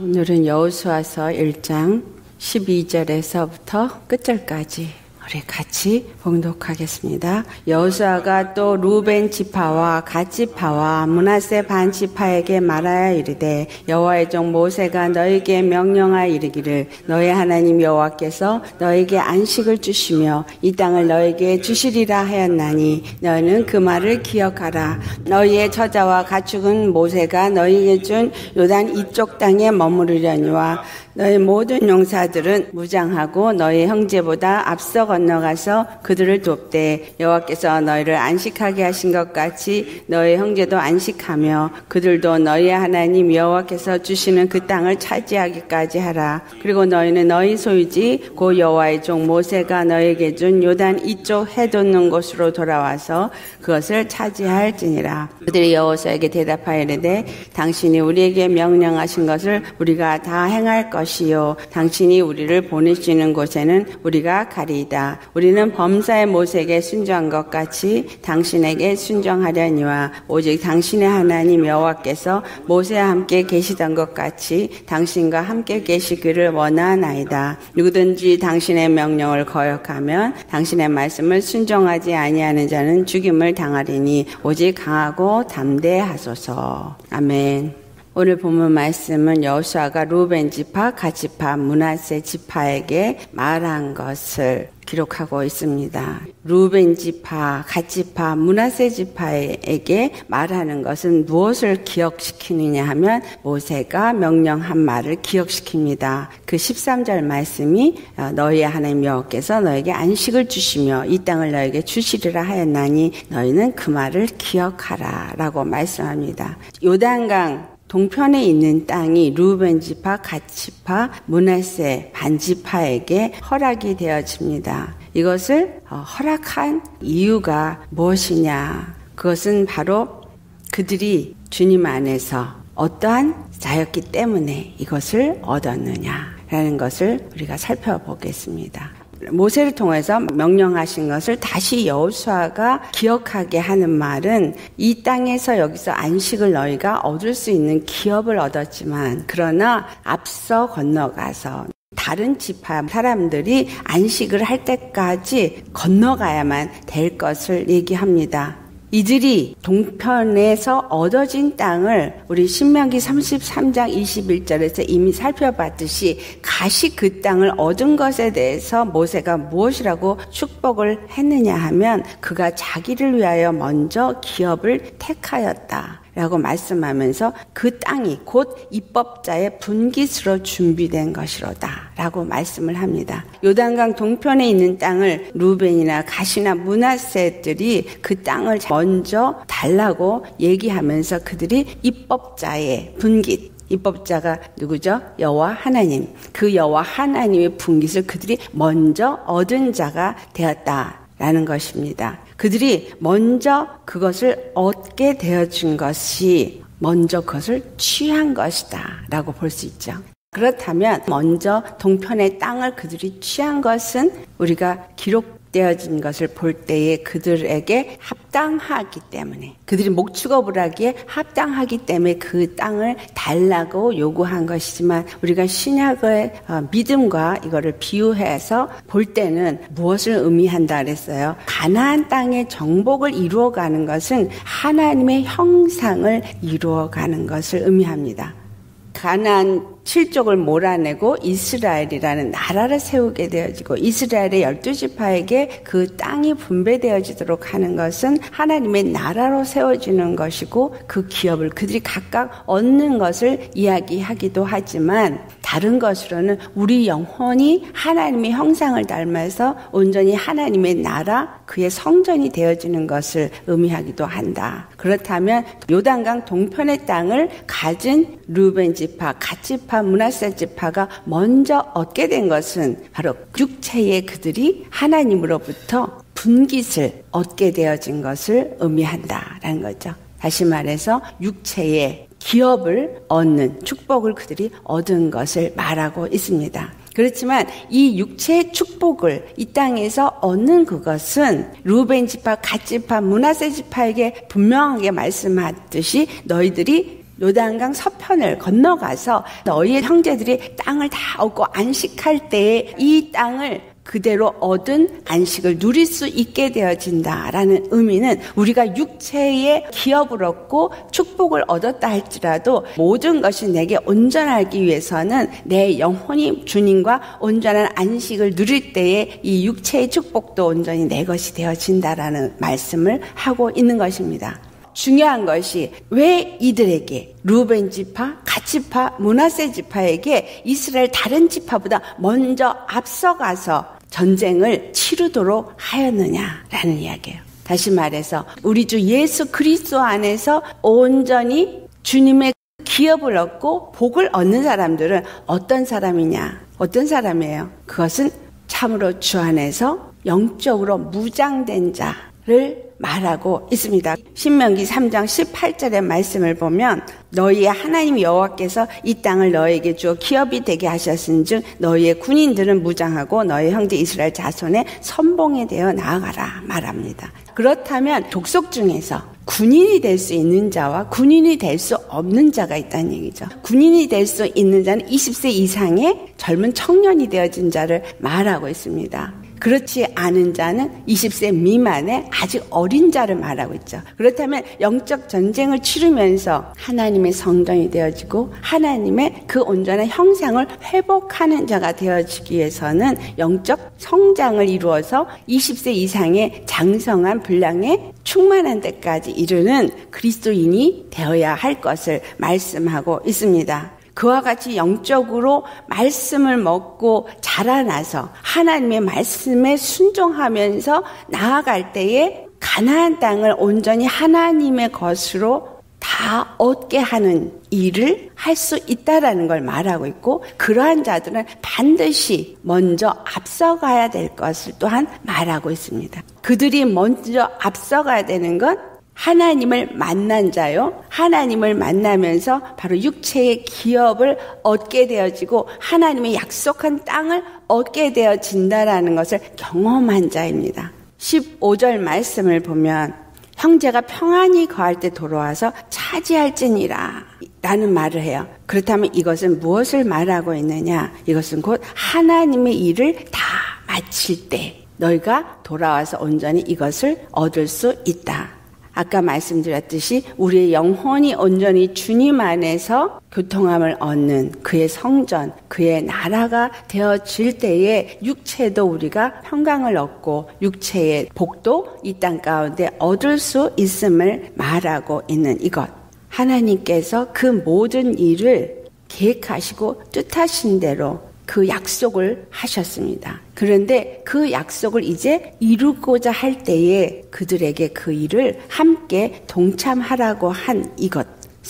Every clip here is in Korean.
오늘은 여호수아서 1장 12절에서부터 끝절까지 우리 같이 봉독하겠습니다. 여호수아가 또 루벤 지파와 갓 지파와 문하세 반 지파에게 말하여 이르되 여호와의 종 모세가 너에게 명령하여 이르기를 너의 하나님 여호와께서 너에게 안식을 주시며 이 땅을 너에게 주시리라 하였나니 너는 그 말을 기억하라. 너희의 처자와 가축은 모세가 너희에게 준 요단 이쪽 땅에 머무르려니와 너희 모든 용사들은 무장하고 너희 형제보다 앞서 건너가서 그들을 돕되 여호와께서 너희를 안식하게 하신 것 같이 너희 형제도 안식하며 그들도 너희 하나님 여호와께서 주시는 그 땅을 차지하기까지 하라. 그리고 너희는 너희 소유지 고 여호와의 종 모세가 너에게 준 요단 이쪽 해돋는 곳으로 돌아와서 그것을 차지할지니라. 그들이 여호수에게 대답하여 이르되 당신이 우리에게 명령하신 것을 우리가 다 행할 것 것이요 당신이 우리를 보내시는 곳에는 우리가 가리이다. 우리는 범사의 모세에게 순종한 것 같이 당신에게 순종하려니와 오직 당신의 하나님 여호와께서 모세와 함께 계시던 것 같이 당신과 함께 계시기를 원하나이다. 누구든지 당신의 명령을 거역하면 당신의 말씀을 순종하지 아니하는 자는 죽임을 당하리니 오직 강하고 담대하소서. 아멘. 오늘 본문 말씀은 여호수아가 루벤 지파, 가 지파, 문하세 지파에게 말한 것을 기록하고 있습니다. 루벤 지파, 가 지파, 문하세 지파에게 말하는 것은 무엇을 기억시키느냐 하면 모세가 명령한 말을 기억시킵니다. 그 13절 말씀이 어, 너희의 하나님 여호께서 너에게 안식을 주시며 이 땅을 너에게 주시리라 하였나니 너희는 그 말을 기억하라라고 말씀합니다. 요단강 동편에 있는 땅이 루벤 지파, 갓 지파, 문하세 반지파에게 허락이 되어집니다. 이것을 어, 허락한 이유가 무엇이냐? 그것은 바로 그들이 주님 안에서 어떠한 자였기 때문에 이것을 얻었느냐라는 것을 우리가 살펴보겠습니다. 모세를 통해서 명령하신 것을 다시 여호수아가 기억하게 하는 말은 이 땅에서 여기서 안식을 너희가 얻을 수 있는 기업을 얻었지만 그러나 앞서 건너가서 다른 지파 사람들이 안식을 할 때까지 건너가야만 될 것을 얘기합니다. 이들이 동편에서 얻어진 땅을 우리 신명기 33장 21절에서 이미 살펴봤듯이 가시 그 땅을 얻은 것에 대해서 모세가 무엇이라고 축복을 했느냐 하면 그가 자기를 위하여 먼저 기업을 택하였다. 라고 말씀하면서 그 땅이 곧 입법자의 분깃으로 준비된 것이로다 라고 말씀을 합니다. 요단강 동편에 있는 땅을 루벤이나 가시나 문하세들이 그 땅을 먼저 달라고 얘기하면서 그들이 입법자의 분깃 입법자가 누구죠? 여호와 하나님. 그 여호와 하나님의 분깃을 그들이 먼저 얻은 자가 되었다 라는 것입니다. 그들이 먼저 그것을 얻게 되어준 것이 먼저 그것을 취한 것이다 라고 볼 수 있죠. 그렇다면 먼저 동편의 땅을 그들이 취한 것은 우리가 기록 되어진 것을 볼 때에 그들에게 합당하기 때문에 그들이 목축업을 하기에 합당하기 때문에 그 땅을 달라고 요구한 것이지만 우리가 신약의 어, 믿음과 이거를 비유해서 볼 때는 무엇을 의미한다 그랬어요. 가나안 땅의 정복을 이루어가는 것은 하나님의 형상을 이루어가는 것을 의미합니다. 가나안 칠족을 몰아내고 이스라엘이라는 나라를 세우게 되어지고 이스라엘의 열두 지파에게 그 땅이 분배되어지도록 하는 것은 하나님의 나라로 세워지는 것이고 그 기업을 그들이 각각 얻는 것을 이야기하기도 하지만 다른 것으로는 우리 영혼이 하나님의 형상을 닮아서 온전히 하나님의 나라 그의 성전이 되어지는 것을 의미하기도 한다. 그렇다면 요단강 동편의 땅을 가진 루벤 지파, 갓 지파 지파, 문하세 지파가 먼저 얻게 된 것은 바로 육체의 그들이 하나님으로부터 분깃을 얻게 되어진 것을 의미한다라는 거죠. 다시 말해서 육체의 기업을 얻는 축복을 그들이 얻은 것을 말하고 있습니다. 그렇지만 이 육체의 축복을 이 땅에서 얻는 그것은 루벤 지파, 갓 지파, 문하세 지파에게 분명하게 말씀하듯이 너희들이 요단강 서편을 건너가서 너희의 형제들이 땅을 다 얻고 안식할 때에 이 땅을 그대로 얻은 안식을 누릴 수 있게 되어진다라는 의미는 우리가 육체의 기업을 얻고 축복을 얻었다 할지라도 모든 것이 내게 온전하기 위해서는 내 영혼이 주님과 온전한 안식을 누릴 때에 이 육체의 축복도 온전히 내 것이 되어진다라는 말씀을 하고 있는 것입니다. 중요한 것이 왜 이들에게 루벤 지파, 가지파, 문하세 지파에게 이스라엘 다른 지파보다 먼저 앞서가서 전쟁을 치르도록 하였느냐라는 이야기예요. 다시 말해서 우리 주 예수 그리스도 안에서 온전히 주님의 기업을 얻고 복을 얻는 사람들은 어떤 사람이냐? 어떤 사람이에요? 그것은 참으로 주 안에서 영적으로 무장된 자를 말하고 있습니다. 신명기 3장 18절의 말씀을 보면 너희의 하나님 여호와께서 이 땅을 너에게 주어 기업이 되게 하셨은즉 너희의 군인들은 무장하고 너희 형제 이스라엘 자손의 선봉에 대어 나아가라 말합니다. 그렇다면 족속 중에서 군인이 될 수 있는 자와 군인이 될 수 없는 자가 있다는 얘기죠. 군인이 될 수 있는 자는 20세 이상의 젊은 청년이 되어진 자를 말하고 있습니다. 그렇지 않은 자는 20세 미만의 아직 어린 자를 말하고 있죠. 그렇다면 영적 전쟁을 치르면서 하나님의 성전이 되어지고 하나님의 그 온전한 형상을 회복하는 자가 되어지기 위해서는 영적 성장을 이루어서 20세 이상의 장성한 분량의 충만한 데까지 이르는 그리스도인이 되어야 할 것을 말씀하고 있습니다. 그와 같이 영적으로 말씀을 먹고 자라나서 하나님의 말씀에 순종하면서 나아갈 때에 가나안 땅을 온전히 하나님의 것으로 다 얻게 하는 일을 할 수 있다라는 걸 말하고 있고 그러한 자들은 반드시 먼저 앞서가야 될 것을 또한 말하고 있습니다. 그들이 먼저 앞서가야 되는 건 하나님을 만난 자요. 하나님을 만나면서 바로 육체의 기업을 얻게 되어지고 하나님의 약속한 땅을 얻게 되어진다라는 것을 경험한 자입니다. 15절 말씀을 보면 형제가 평안히 거할 때 돌아와서 차지할지니라 라는 말을 해요. 그렇다면 이것은 무엇을 말하고 있느냐? 이것은 곧 하나님의 일을 다 마칠 때 너희가 돌아와서 온전히 이것을 얻을 수 있다. 아까 말씀드렸듯이 우리의 영혼이 온전히 주님 안에서 교통함을 얻는 그의 성전, 그의 나라가 되어질 때에 육체도 우리가 평강을 얻고 육체의 복도 이 땅 가운데 얻을 수 있음을 말하고 있는 이것. 하나님께서 그 모든 일을 계획하시고 뜻하신 대로 그 약속을 하셨습니다. 그런데 그 약속을 이제 이루고자 할 때에 그들에게 그 일을 함께 동참하라고 한 이것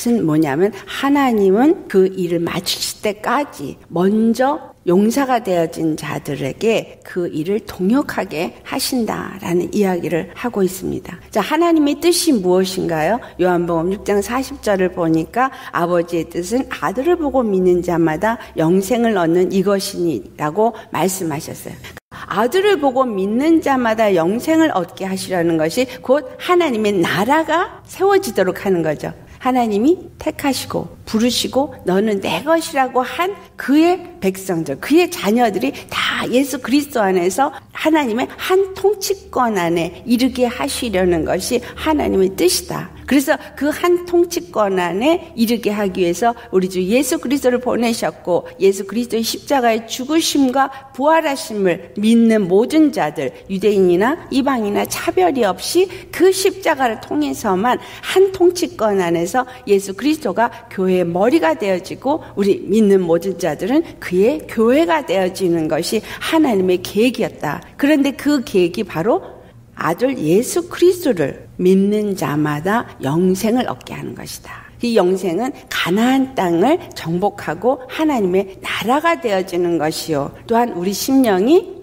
은 뭐냐면 하나님은 그 일을 마치실 때까지 먼저 용사가 되어진 자들에게 그 일을 동역하게 하신다라는 이야기를 하고 있습니다. 자, 하나님의 뜻이 무엇인가요? 요한복음 6장 40절을 보니까 아버지의 뜻은 아들을 보고 믿는 자마다 영생을 얻는 이것이니라고 말씀하셨어요. 아들을 보고 믿는 자마다 영생을 얻게 하시려는 것이 곧 하나님의 나라가 세워지도록 하는 거죠. 하나님이 택하시고 부르시고 너는 내 것이라고 한 그의 백성들, 그의 자녀들이 다 예수 그리스도 안에서 하나님의 한 통치권 안에 이르게 하시려는 것이 하나님의 뜻이다. 그래서 그 한 통치권 안에 이르게 하기 위해서 우리 주 예수 그리스도를 보내셨고 예수 그리스도의 십자가의 죽으심과 부활하심을 믿는 모든 자들 유대인이나 이방이나 차별이 없이 그 십자가를 통해서만 한 통치권 안에서 예수 그리스도가 교회의 머리가 되어지고 우리 믿는 모든 자들은 그의 교회가 되어지는 것이 하나님의 계획이었다. 그런데 그 계획이 바로 아들 예수 그리스도를 믿는 자마다 영생을 얻게 하는 것이다. 이 영생은 가나안 땅을 정복하고 하나님의 나라가 되어지는 것이요. 또한 우리 심령이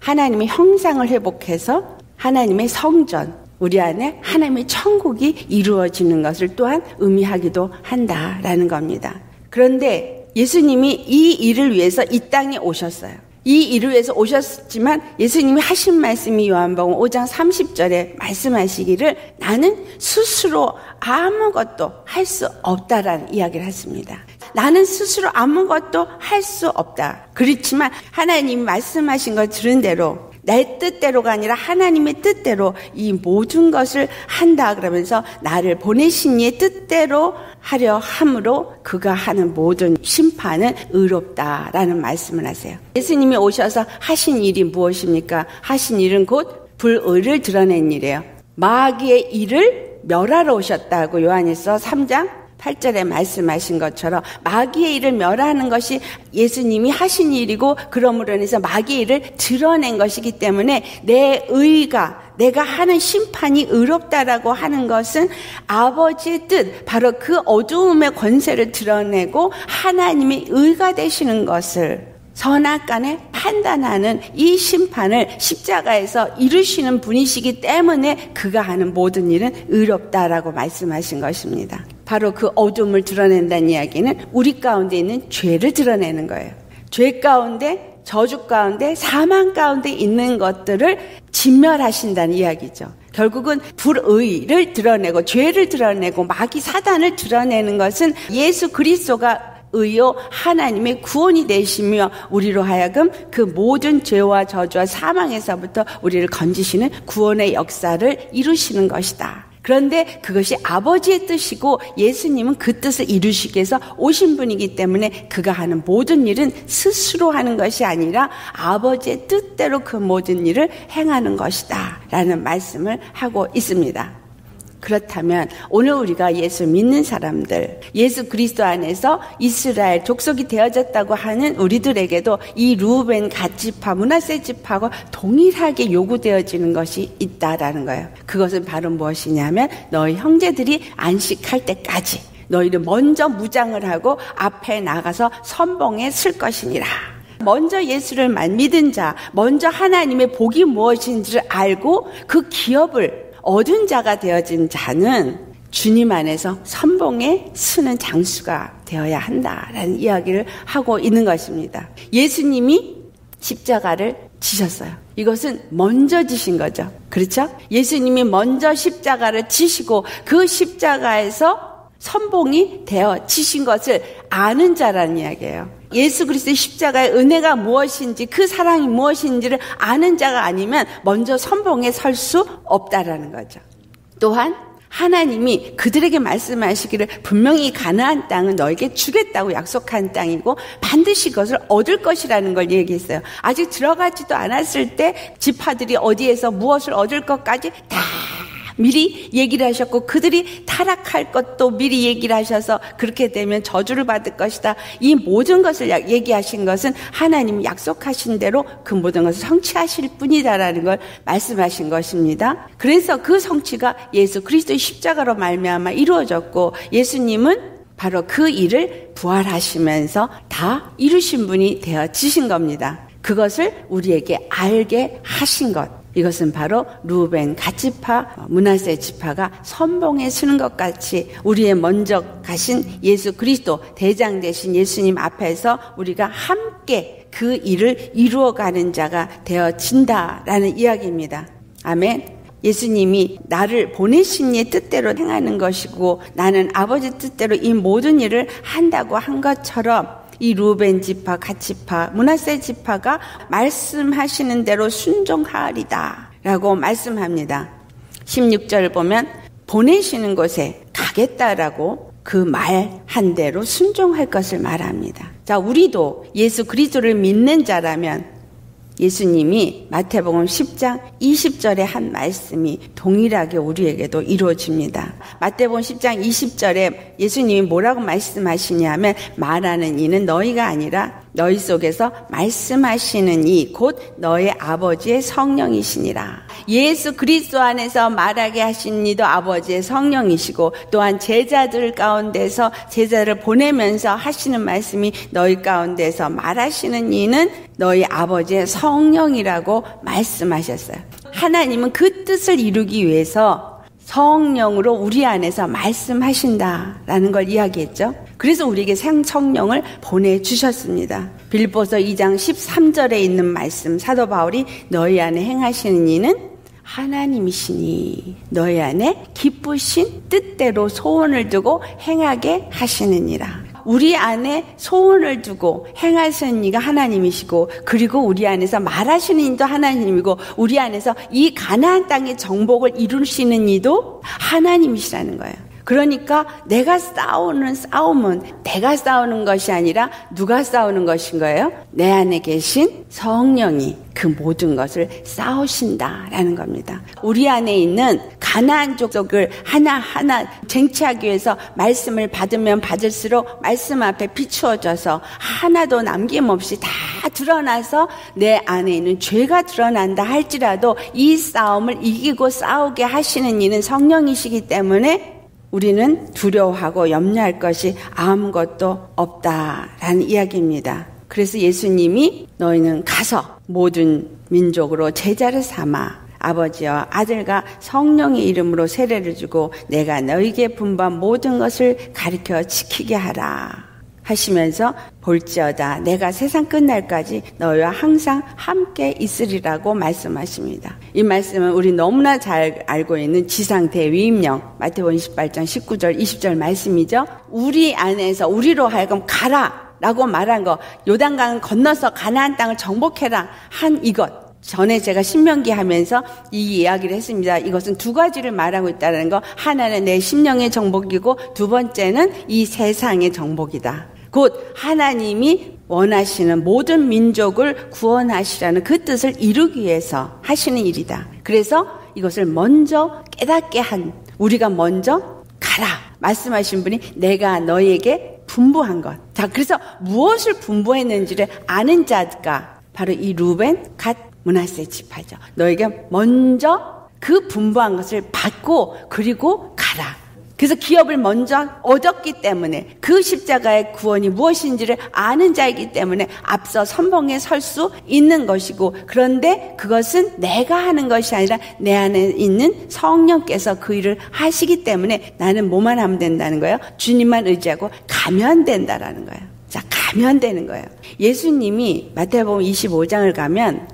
하나님의 형상을 회복해서 하나님의 성전, 우리 안에 하나님의 천국이 이루어지는 것을 또한 의미하기도 한다라는 겁니다. 그런데 예수님이 이 일을 위해서 이 땅에 오셨어요. 이 일을 위해서 오셨지만 예수님이 하신 말씀이 요한복음 5장 30절에 말씀하시기를 나는 스스로 아무것도 할 수 없다라는 이야기를 했습니다. 나는 스스로 아무것도 할 수 없다. 그렇지만 하나님이 말씀하신 걸 들은 대로 내 뜻대로가 아니라 하나님의 뜻대로 이 모든 것을 한다 그러면서 나를 보내신 이의 뜻대로 하려 함으로 그가 하는 모든 심판은 의롭다라는 말씀을 하세요. 예수님이 오셔서 하신 일이 무엇입니까? 하신 일은 곧 불의를 드러낸 일이에요. 마귀의 일을 멸하러 오셨다고 요한일서 3장 8절에 말씀하신 것처럼 마귀의 일을 멸하는 것이 예수님이 하신 일이고 그러므로 인해서 마귀의 일을 드러낸 것이기 때문에 내 의가 내가 하는 심판이 의롭다라고 하는 것은 아버지의 뜻, 바로 그 어두움의 권세를 드러내고 하나님의 의가 되시는 것을 선악간에 판단하는 이 심판을 십자가에서 이루시는 분이시기 때문에 그가 하는 모든 일은 의롭다라고 말씀하신 것입니다. 바로 그 어둠을 드러낸다는 이야기는 우리 가운데 있는 죄를 드러내는 거예요. 죄 가운데, 저주 가운데, 사망 가운데 있는 것들을 진멸하신다는 이야기죠. 결국은 불의를 드러내고 죄를 드러내고 마귀 사단을 드러내는 것은 예수 그리스도가 의요 하나님의 구원이 되시며 우리로 하여금 그 모든 죄와 저주와 사망에서부터 우리를 건지시는 구원의 역사를 이루시는 것이다. 그런데 그것이 아버지의 뜻이고 예수님은 그 뜻을 이루시기 위해서 오신 분이기 때문에 그가 하는 모든 일은 스스로 하는 것이 아니라 아버지의 뜻대로 그 모든 일을 행하는 것이다. 라는 말씀을 하고 있습니다. 그렇다면 오늘 우리가 예수 믿는 사람들, 예수 그리스도 안에서 이스라엘 족속이 되어졌다고 하는 우리들에게도 이 루벤 갓지파 문하세 지파하고 동일하게 요구되어지는 것이 있다라는 거예요. 그것은 바로 무엇이냐면 너희 형제들이 안식할 때까지 너희를 먼저 무장을 하고 앞에 나가서 선봉에 쓸 것이니라. 먼저 예수를 믿은 자, 먼저 하나님의 복이 무엇인지를 알고 그 기업을 얻은 자가 되어진 자는 주님 안에서 선봉에 쓰는 장수가 되어야 한다라는 이야기를 하고 있는 것입니다. 예수님이 십자가를 지셨어요. 이것은 먼저 지신 거죠. 그렇죠? 예수님이 먼저 십자가를 지시고 그 십자가에서 선봉이 되어 지신 것을 아는 자라는 이야기예요. 예수 그리스도의 십자가의 은혜가 무엇인지 그 사랑이 무엇인지를 아는 자가 아니면 먼저 선봉에 설 수 없다라는 거죠. 또한 하나님이 그들에게 말씀하시기를 분명히 가나안 땅은 너에게 주겠다고 약속한 땅이고 반드시 그것을 얻을 것이라는 걸 얘기했어요. 아직 들어가지도 않았을 때 지파들이 어디에서 무엇을 얻을 것까지 다 미리 얘기를 하셨고 그들이 타락할 것도 미리 얘기를 하셔서 그렇게 되면 저주를 받을 것이다. 이 모든 것을 얘기하신 것은 하나님이 약속하신 대로 그 모든 것을 성취하실 뿐이다라는 걸 말씀하신 것입니다. 그래서 그 성취가 예수 그리스도의 십자가로 말미암아 이루어졌고 예수님은 바로 그 일을 부활하시면서 다 이루신 분이 되어지신 겁니다. 그것을 우리에게 알게 하신 것. 이것은 바로 루벤 가지파 문하세 지파가 선봉에 서는 것 같이 우리의 먼저 가신 예수 그리스도 대장 되신 예수님 앞에서 우리가 함께 그 일을 이루어가는 자가 되어진다라는 이야기입니다. 아멘. 예수님이 나를 보내신 이의 뜻대로 행하는 것이고 나는 아버지 뜻대로 이 모든 일을 한다고 한 것처럼 이 루벤 지파, 가치파, 문하세 지파가 말씀하시는 대로 순종하리다. 라고 말씀합니다. 16절 보면 보내시는 곳에 가겠다라고 그 말 한 대로 순종할 것을 말합니다. 자, 우리도 예수 그리스도를 믿는 자라면 예수님이 마태복음 10장 20절에 한 말씀이 동일하게 우리에게도 이루어집니다. 마태복음 10장 20절에 예수님이 뭐라고 말씀하시냐면 말하는 이는 너희가 아니라 너희 속에서 말씀하시는 이 곧 너의 아버지의 성령이시니라. 예수 그리스도 안에서 말하게 하신 이도 아버지의 성령이시고 또한 제자들 가운데서 제자를 보내면서 하시는 말씀이 너희 가운데서 말하시는 이는 너희 아버지의 성령이라고 말씀하셨어요. 하나님은 그 뜻을 이루기 위해서 성령으로 우리 안에서 말씀하신다라는 걸 이야기했죠. 그래서 우리에게 생성령을 보내주셨습니다. 빌보서 2장 13절에 있는 말씀 사도 바울이 너희 안에 행하시는 이는 하나님이시니 너희 안에 기쁘신 뜻대로 소원을 두고 행하게 하시느니라. 우리 안에 소원을 두고 행하시는 이가 하나님이시고 그리고 우리 안에서 말하시는 이도 하나님이고 우리 안에서 이 가나안 땅의 정복을 이루시는 이도 하나님이시라는 거예요. 그러니까 내가 싸우는 싸움은 내가 싸우는 것이 아니라 누가 싸우는 것인 거예요? 내 안에 계신 성령이 그 모든 것을 싸우신다라는 겁니다. 우리 안에 있는 가나안 족속을 하나하나 쟁취하기 위해서 말씀을 받으면 받을수록 말씀 앞에 비추어져서 하나도 남김없이 다 드러나서 내 안에 있는 죄가 드러난다 할지라도 이 싸움을 이기고 싸우게 하시는 이는 성령이시기 때문에 우리는 두려워하고 염려할 것이 아무것도 없다라는 이야기입니다. 그래서 예수님이 너희는 가서 모든 민족으로 제자를 삼아 아버지와 아들과 성령의 이름으로 세례를 주고 내가 너희에게 분반 모든 것을 가르쳐 지키게 하라. 하시면서 볼지어다 내가 세상 끝날까지 너희와 항상 함께 있으리라고 말씀하십니다. 이 말씀은 우리 너무나 잘 알고 있는 지상 대 위임령 마태복음 28장 19절 20절 말씀이죠. 우리 안에서 우리로 하여금 가라 라고 말한 거 요단강 건너서 가나안 땅을 정복해라 한 이것 전에 제가 신명기 하면서 이 이야기를 했습니다. 이것은 두 가지를 말하고 있다는 거. 하나는 내 심령의 정복이고 두 번째는 이 세상의 정복이다. 곧 하나님이 원하시는 모든 민족을 구원하시라는 그 뜻을 이루기 위해서 하시는 일이다. 그래서 이것을 먼저 깨닫게 한 우리가 먼저 가라 말씀하신 분이 내가 너에게 분부한 것. 자, 그래서 무엇을 분부했는지를 아는 자가 바로 이 루벤 갓 문하세 지파죠. 너에게 먼저 그 분부한 것을 받고 그리고. 그래서 기업을 먼저 얻었기 때문에 그 십자가의 구원이 무엇인지를 아는 자이기 때문에 앞서 선봉에 설 수 있는 것이고 그런데 그것은 내가 하는 것이 아니라 내 안에 있는 성령께서 그 일을 하시기 때문에 나는 뭐만 하면 된다는 거예요. 주님만 의지하고 가면 된다라는 거예요. 자, 가면 되는 거예요. 예수님이 마태복음 25장을 가면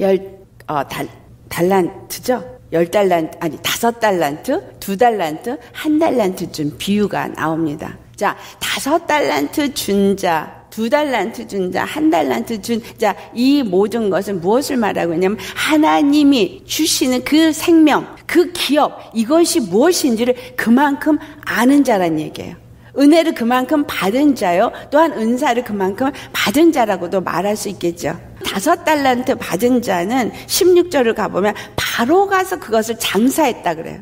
열 어, 달, 달란트죠. 열 달란트, 아니, 다섯 달란트, 두 달란트, 한 달란트 준 비유가 나옵니다. 자, 다섯 달란트 준 자, 두 달란트 준 자, 한 달란트 준 자, 이 모든 것은 무엇을 말하고 있냐면 하나님이 주시는 그 생명, 그 기업, 이것이 무엇인지를 그만큼 아는 자란 얘기예요. 은혜를 그만큼 받은 자요. 또한 은사를 그만큼 받은 자라고도 말할 수 있겠죠. 다섯 달란트 받은 자는 16절을 가보면 바로 가서 그것을 장사했다 그래요.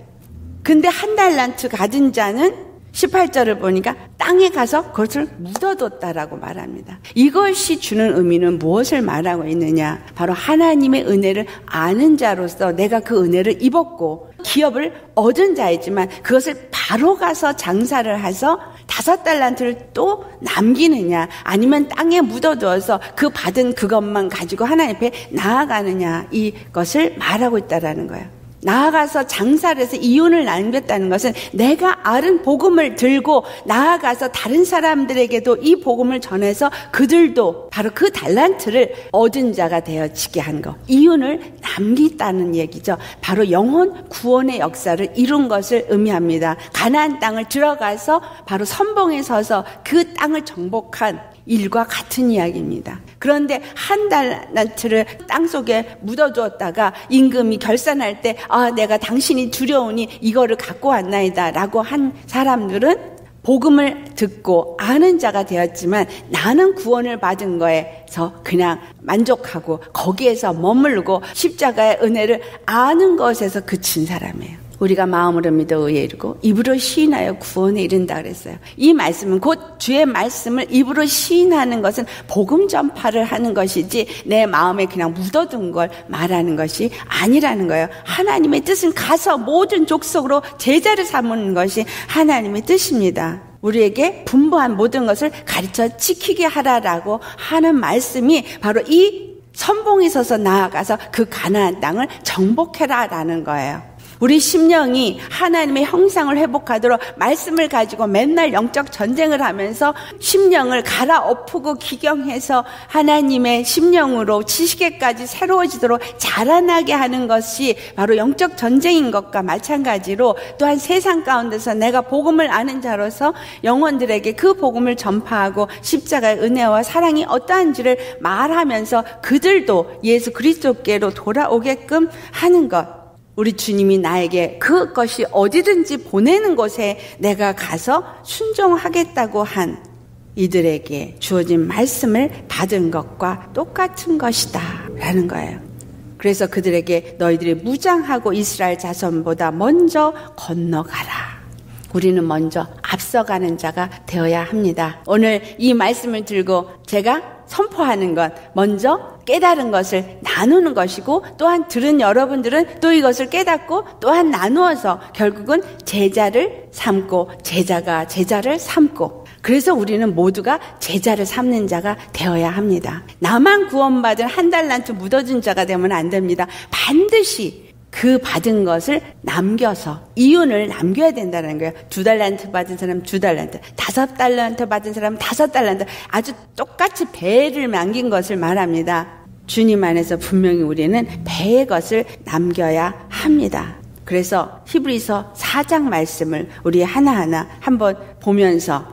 근데 한 달란트 가진 자는 18절을 보니까 땅에 가서 그것을 묻어뒀다라고 말합니다. 이것이 주는 의미는 무엇을 말하고 있느냐? 바로 하나님의 은혜를 아는 자로서 내가 그 은혜를 입었고 기업을 얻은 자이지만 그것을 바로 가서 장사를 해서 다섯 달란트를 또 남기느냐 아니면 땅에 묻어두어서 그 받은 그것만 가지고 하나님 앞에 나아가느냐 이것을 말하고 있다라는 거예요. 나아가서 장사를 해서 이윤을 남겼다는 것은 내가 아는 복음을 들고 나아가서 다른 사람들에게도 이 복음을 전해서 그들도 바로 그 달란트를 얻은 자가 되어지게 한 것. 이윤을 남겼다는 얘기죠. 바로 영혼 구원의 역사를 이룬 것을 의미합니다. 가나안 땅을 들어가서 바로 선봉에 서서 그 땅을 정복한 일과 같은 이야기입니다. 그런데 한 달란트를 땅 속에 묻어두었다가 임금이 결산할 때, 아, 내가 당신이 두려우니 이거를 갖고 왔나이다. 라고 한 사람들은 복음을 듣고 아는 자가 되었지만 나는 구원을 받은 거에서 그냥 만족하고 거기에서 머물고 십자가의 은혜를 아는 것에서 그친 사람이에요. 우리가 마음으로 믿어 의에 이르고 입으로 시인하여 구원에 이른다 그랬어요. 이 말씀은 곧 주의 말씀을 입으로 시인하는 것은 복음 전파를 하는 것이지 내 마음에 그냥 묻어둔 걸 말하는 것이 아니라는 거예요. 하나님의 뜻은 가서 모든 족속으로 제자를 삼는 것이 하나님의 뜻입니다. 우리에게 분부한 모든 것을 가르쳐 지키게 하라라고 하는 말씀이 바로 이 선봉에 서서 나아가서 그 가나안 땅을 정복해라라는 거예요. 우리 심령이 하나님의 형상을 회복하도록 말씀을 가지고 맨날 영적 전쟁을 하면서 심령을 갈아엎고 기경해서 하나님의 심령으로 지식에까지 새로워지도록 자라나게 하는 것이 바로 영적 전쟁인 것과 마찬가지로 또한 세상 가운데서 내가 복음을 아는 자로서 영혼들에게 그 복음을 전파하고 십자가의 은혜와 사랑이 어떠한지를 말하면서 그들도 예수 그리스도께로 돌아오게끔 하는 것. 우리 주님이 나에게 그것이 어디든지 보내는 곳에 내가 가서 순종하겠다고 한 이들에게 주어진 말씀을 받은 것과 똑같은 것이다. 라는 거예요. 그래서 그들에게 너희들이 무장하고 이스라엘 자손보다 먼저 건너가라. 우리는 먼저 앞서가는 자가 되어야 합니다. 오늘 이 말씀을 들고 제가 선포하는 것, 먼저 깨달은 것을 나누는 것이고 또한 들은 여러분들은 또 이것을 깨닫고 또한 나누어서 결국은 제자를 삼고 제자가 제자를 삼고 그래서 우리는 모두가 제자를 삼는 자가 되어야 합니다. 나만 구원받은 한 달란트 묻어준 자가 되면 안 됩니다. 반드시 그 받은 것을 남겨서 이윤을 남겨야 된다는 거예요. 두 달란트 받은 사람 두 달란트, 다섯 달란트 받은 사람 다섯 달란트 아주 똑같이 배를 남긴 것을 말합니다. 주님 안에서 분명히 우리는 배의 것을 남겨야 합니다. 그래서 히브리서 4장 말씀을 우리 하나하나 한번 보면서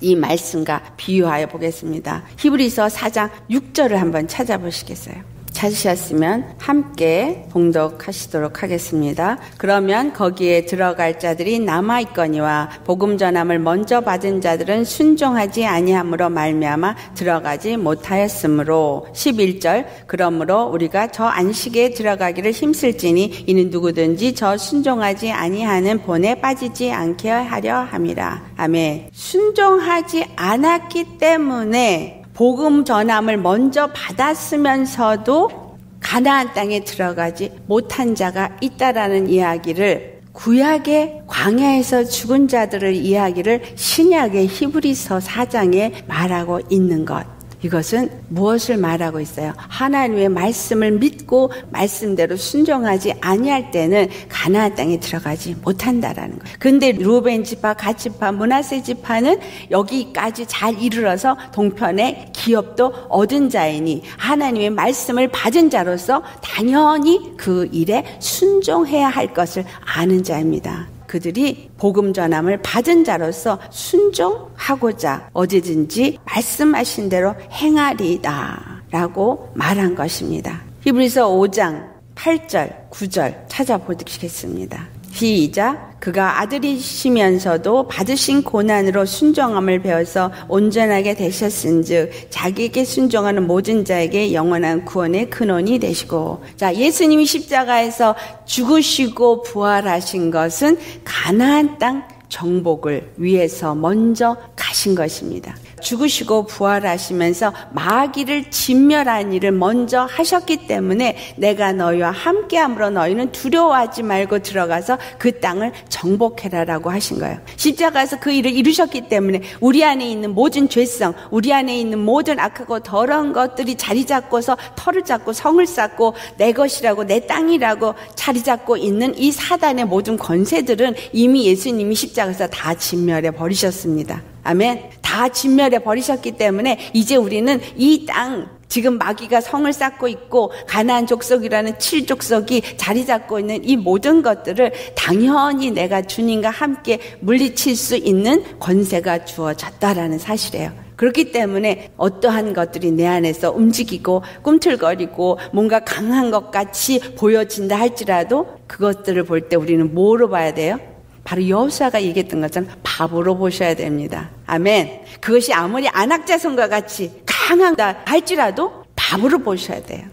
이 말씀과 비유하여 보겠습니다. 히브리서 4장 6절을 한번 찾아보시겠어요? 찾으셨으면 함께 봉독하시도록 하겠습니다. 그러면 거기에 들어갈 자들이 남아 있거니와 복음 전함을 먼저 받은 자들은 순종하지 아니함으로 말미암아 들어가지 못하였으므로 11절 그러므로 우리가 저 안식에 들어가기를 힘쓸지니 이는 누구든지 저 순종하지 아니하는 본에 빠지지 않게 하려 함이라. 아멘. 순종하지 않았기 때문에 복음 전함을 먼저 받았으면서도 가나안 땅에 들어가지 못한 자가 있다라는 이야기를 구약의 광야에서 죽은 자들을 이야기를 신약의 히브리서 4장에 말하고 있는 것. 이것은 무엇을 말하고 있어요? 하나님의 말씀을 믿고 말씀대로 순종하지 아니할 때는 가나안 땅에 들어가지 못한다라는 거예요. 근데 루벤 지파, 가 지파, 문하세 지파는 여기까지 잘 이르러서 동편의 기업도 얻은 자이니 하나님의 말씀을 받은 자로서 당연히 그 일에 순종해야 할 것을 아는 자입니다. 그들이 복음 전함을 받은 자로서 순종하고자 어디든지 말씀하신 대로 행하리다 라고 말한 것입니다. 히브리서 5장 8절, 9절 찾아보시겠습니다. 시작. 그가 아들이시면서도 받으신 고난으로 순종함을 배워서 온전하게 되셨은즉 자기에게 순종하는 모든 자에게 영원한 구원의 근원이 되시고 자 예수님이 십자가에서 죽으시고 부활하신 것은 가나안 땅 정복을 위해서 먼저 가신 것입니다. 죽으시고 부활하시면서 마귀를 진멸한 일을 먼저 하셨기 때문에 내가 너희와 함께함으로 너희는 두려워하지 말고 들어가서 그 땅을 정복해라라고 하신 거예요. 십자가에서 그 일을 이루셨기 때문에 우리 안에 있는 모든 죄성, 우리 안에 있는 모든 악하고 더러운 것들이 자리 잡고서 털을 잡고 성을 쌓고 내 것이라고 내 땅이라고 자리 잡고 있는 이 사단의 모든 권세들은 이미 예수님이 십자가에서 다 진멸해 버리셨습니다. 아멘. 다 진멸해 버리셨기 때문에 이제 우리는 이 땅 지금 마귀가 성을 쌓고 있고 가나안 족속이라는 칠족속이 자리 잡고 있는 이 모든 것들을 당연히 내가 주님과 함께 물리칠 수 있는 권세가 주어졌다라는 사실이에요. 그렇기 때문에 어떠한 것들이 내 안에서 움직이고 꿈틀거리고 뭔가 강한 것 같이 보여진다 할지라도 그것들을 볼 때 우리는 뭐로 봐야 돼요? 바로 여호수아가 얘기했던 것처럼 밥으로 보셔야 됩니다. 아멘. 그것이 아무리 안악자손과 같이 강하다 할지라도 밥으로 보셔야 돼요.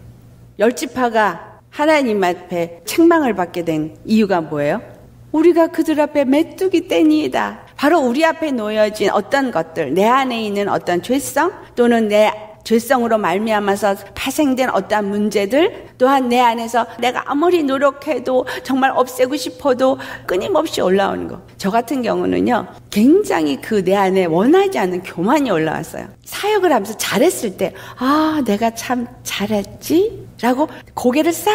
열지파가 하나님 앞에 책망을 받게 된 이유가 뭐예요? 우리가 그들 앞에 메뚜기 떼니이다. 바로 우리 앞에 놓여진 어떤 것들, 내 안에 있는 어떤 죄성 또는 내 죄성으로 말미암아서 파생된 어떠한 문제들 또한 내 안에서 내가 아무리 노력해도 정말 없애고 싶어도 끊임없이 올라오는 거. 저 같은 경우는요. 굉장히 그 내 안에 원하지 않는 교만이 올라왔어요. 사역을 하면서 잘했을 때 아, 내가 참 잘했지? 라고 고개를 싹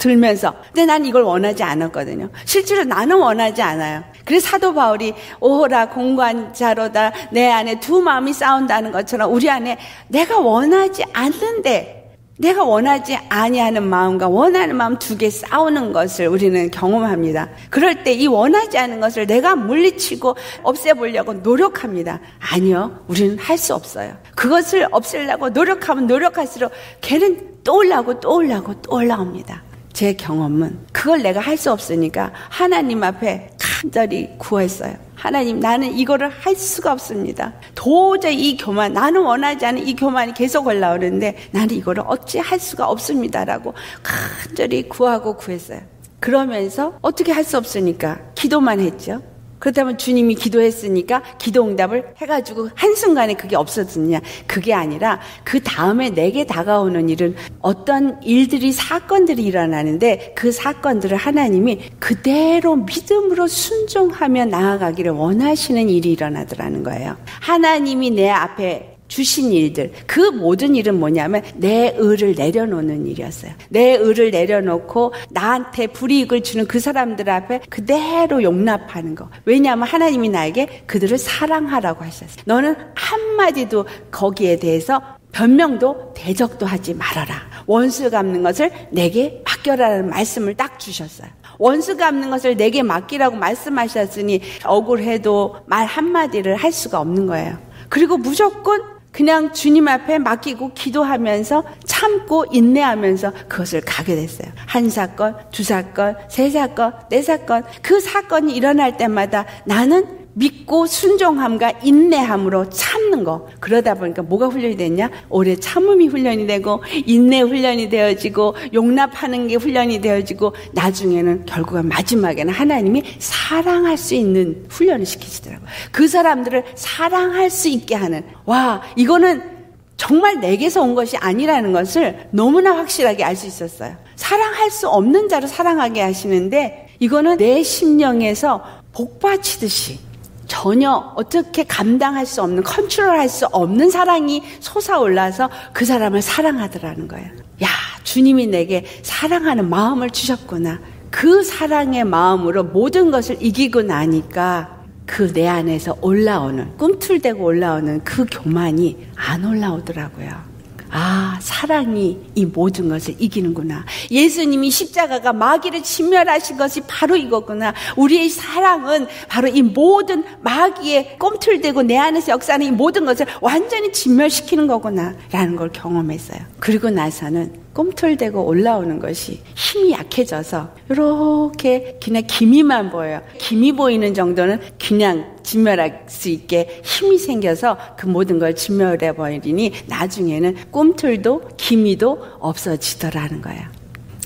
들면서 근데 난 이걸 원하지 않았거든요. 실제로 나는 원하지 않아요. 그래서 사도 바울이 오호라 공관자로다 내 안에 두 마음이 싸운다는 것처럼 우리 안에 내가 원하지 않는데 내가 원하지 아니하는 마음과 원하는 마음 두 개 싸우는 것을 우리는 경험합니다. 그럴 때 이 원하지 않는 것을 내가 물리치고 없애보려고 노력합니다. 아니요, 우리는 할 수 없어요. 그것을 없애려고 노력하면 노력할수록 걔는 또 올라오고 또 올라오고 또 올라옵니다. 제 경험은 그걸 내가 할 수 없으니까 하나님 앞에 간절히 구했어요. 하나님, 나는 이거를 할 수가 없습니다. 도저히 이 교만, 나는 원하지 않은 이 교만이 계속 올라오는데 나는 이거를 어찌 할 수가 없습니다라고 간절히 구하고 구했어요. 그러면서 어떻게 할 수 없으니까 기도만 했죠. 그렇다면 주님이 기도했으니까 기도 응답을 해가지고 한순간에 그게 없어졌냐. 그게 아니라 그 다음에 내게 다가오는 일은 어떤 일들이, 사건들이 일어나는데 그 사건들을 하나님이 그대로 믿음으로 순종하며 나아가기를 원하시는 일이 일어나더라는 거예요. 하나님이 내 앞에 주신 일들, 그 모든 일은 뭐냐면 내 의를 내려놓는 일이었어요. 내 의를 내려놓고 나한테 불이익을 주는 그 사람들 앞에 그대로 용납하는 거. 왜냐하면 하나님이 나에게 그들을 사랑하라고 하셨어요. 너는 한마디도 거기에 대해서 변명도 대적도 하지 말아라. 원수 갚는 것을 내게 맡겨라는 말씀을 딱 주셨어요. 원수 갚는 것을 내게 맡기라고 말씀하셨으니 억울해도 말 한마디를 할 수가 없는 거예요. 그리고 무조건 그냥 주님 앞에 맡기고 기도하면서 참고 인내하면서 그것을 가게 됐어요. 한 사건, 두 사건, 세 사건, 네 사건. 그 사건이 일어날 때마다 나는 믿고 순종함과 인내함으로 참는 거. 그러다 보니까 뭐가 훈련이 됐냐? 오래 참음이 훈련이 되고 인내 훈련이 되어지고 용납하는 게 훈련이 되어지고 나중에는 결국은 마지막에는 하나님이 사랑할 수 있는 훈련을 시키시더라고요. 그 사람들을 사랑할 수 있게 하는 와, 이거는 정말 내게서 온 것이 아니라는 것을 너무나 확실하게 알 수 있었어요. 사랑할 수 없는 자를 사랑하게 하시는데 이거는 내 심령에서 복받치듯이 전혀 어떻게 감당할 수 없는 컨트롤할 수 없는 사랑이 솟아올라서 그 사람을 사랑하더라는 거예요. 야, 주님이 내게 사랑하는 마음을 주셨구나. 그 사랑의 마음으로 모든 것을 이기고 나니까 그 내 안에서 올라오는 꿈틀대고 올라오는 그 교만이 안 올라오더라고요. 아, 사랑이 이 모든 것을 이기는구나. 예수님이 십자가가 마귀를 진멸하신 것이 바로 이거구나. 우리의 사랑은 바로 이 모든 마귀의 꼼틀대고 내 안에서 역사하는 이 모든 것을 완전히 진멸시키는 거구나. 라는 걸 경험했어요. 그리고 나서는 꿈틀대고 올라오는 것이 힘이 약해져서 이렇게 그냥 기미만 보여요. 기미 보이는 정도는 그냥 진멸할 수 있게 힘이 생겨서 그 모든 걸 진멸해 버리니 나중에는 꿈틀도 기미도 없어지더라는 거예요.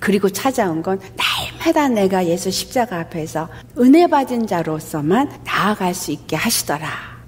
그리고 찾아온 건 날마다 내가 예수 십자가 앞에서 은혜 받은 자로서만 나아갈 수 있게 하시더라.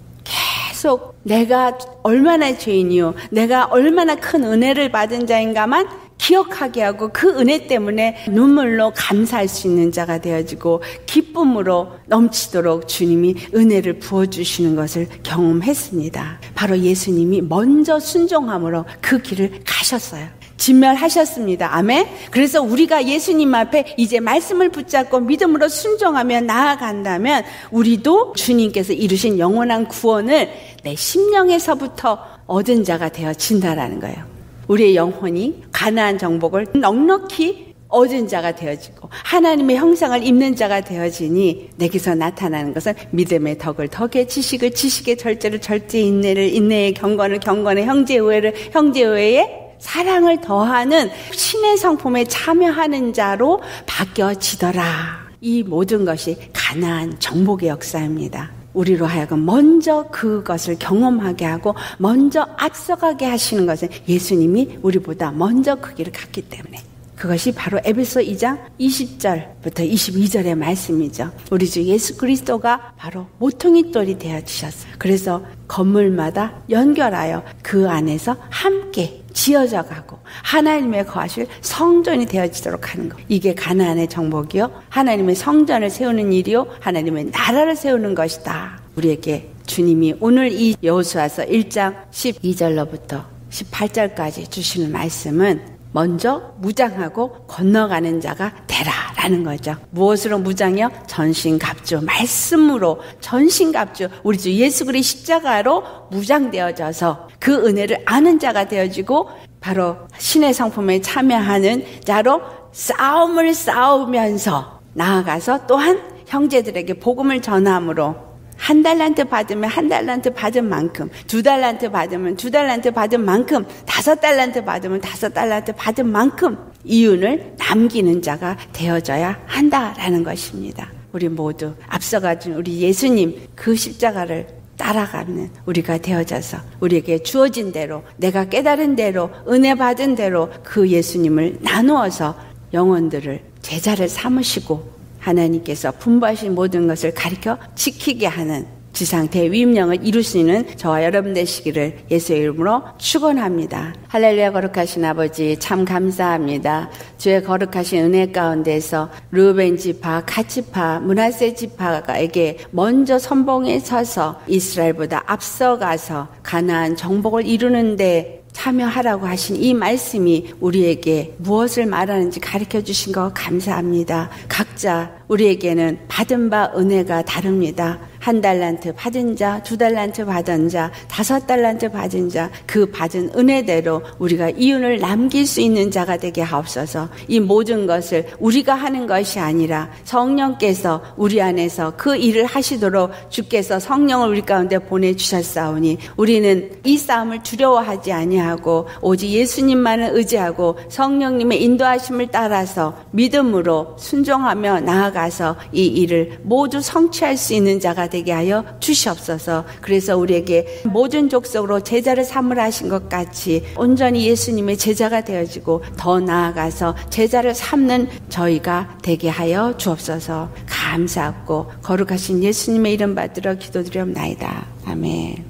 계속 내가 얼마나 죄인이요. 내가 얼마나 큰 은혜를 받은 자인가만 기억하게 하고 그 은혜 때문에 눈물로 감사할 수 있는 자가 되어지고 기쁨으로 넘치도록 주님이 은혜를 부어주시는 것을 경험했습니다. 바로 예수님이 먼저 순종함으로 그 길을 가셨어요. 진멸하셨습니다. 아멘. 그래서 우리가 예수님 앞에 이제 말씀을 붙잡고 믿음으로 순종하며 나아간다면 우리도 주님께서 이루신 영원한 구원을 내 심령에서부터 얻은 자가 되어진다라는 거예요. 우리의 영혼이 가나안 정복을 넉넉히 얻은 자가 되어지고 하나님의 형상을 입는 자가 되어지니 내게서 나타나는 것은 믿음의 덕을 덕의 지식을 지식의 절제를 절제 인내를 인내의 경건을 경건의 형제우애를 형제우애에 사랑을 더하는 신의 성품에 참여하는 자로 바뀌어지더라. 이 모든 것이 가나안 정복의 역사입니다. 우리로 하여금 먼저 그것을 경험하게 하고 먼저 앞서가게 하시는 것은 예수님이 우리보다 먼저 그 길을 갔기 때문에 그것이 바로 에베소 2장 20절부터 22절의 말씀이죠. 우리 주 예수 그리스도가 바로 모퉁이 돌이 되어 주셨어요. 그래서 건물마다 연결하여 그 안에서 함께 지어져 가고 하나님의 거하실 성전이 되어지도록 하는 것. 이게 가나안의 정복이요. 하나님의 성전을 세우는 일이요. 하나님의 나라를 세우는 것이다. 우리에게 주님이 오늘 이 여호수아서 1장 12절로부터 18절까지 주시는 말씀은 먼저 무장하고 건너가는 자가 되라라는 거죠. 무엇으로 무장이요? 전신갑주 말씀으로 전신갑주 우리 주 예수 그리스도 십자가로 무장되어져서 그 은혜를 아는 자가 되어지고 바로 신의 성품에 참여하는 자로 싸움을 싸우면서 나아가서 또한 형제들에게 복음을 전함으로 한 달란트 받으면 한 달란트 받은 만큼, 두 달란트 받으면 두 달란트 받은 만큼, 다섯 달란트 받으면 다섯 달란트 받은 만큼 이윤을 남기는 자가 되어져야 한다라는 것입니다. 우리 모두 앞서가준 우리 예수님 그 십자가를 따라가는 우리가 되어져서 우리에게 주어진 대로 내가 깨달은 대로 은혜 받은 대로 그 예수님을 나누어서 영혼들을 제자를 삼으시고 하나님께서 분부하신 모든 것을 가르쳐 지키게 하는 지상 대위임령을 있는 저와 여러분 되시기를 예수의 이름으로 축원합니다. 할렐루야 거룩하신 아버지 참 감사합니다. 주의 거룩하신 은혜 가운데서 루벤 지파, 가치파, 문하세 지파에게 먼저 선봉에 서서 이스라엘보다 앞서가서 가나안 정복을 이루는데 참여하라고 하신 이 말씀이 우리에게 무엇을 말하는지 가르쳐 주신 거 감사합니다. 각자 우리에게는 받은 바 은혜가 다릅니다. 한 달란트 받은 자, 두 달란트 받은 자, 다섯 달란트 받은 자, 그 받은 은혜대로 우리가 이윤을 남길 수 있는 자가 되게 하옵소서. 이 모든 것을 우리가 하는 것이 아니라 성령께서 우리 안에서 그 일을 하시도록 주께서 성령을 우리 가운데 보내 주셨사오니 우리는 이 싸움을 두려워하지 아니하고 오직 예수님만을 의지하고 성령님의 인도하심을 따라서 믿음으로 순종하며 나아가서 이 일을 모두 성취할 수 있는 자가 되게 하여 주시옵소서. 그래서 우리에게 모든 족속으로 제자를 삼으라 하신 것 같이 온전히 예수님의 제자가 되어지고 더 나아가서 제자를 삼는 저희가 되게 하여 주옵소서. 감사하고 거룩하신 예수님의 이름 받들어 기도드리옵나이다. 아멘.